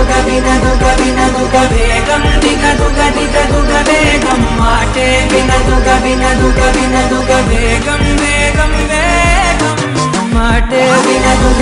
వినదుగ వినదుగ వినదుగ వేగం దిగదుగ దిగదుగ వేగం మాటే వినదుగ వినదుగ వినదుగ వేగం వేగం వేగం మాటే వినదుగ వినదుగ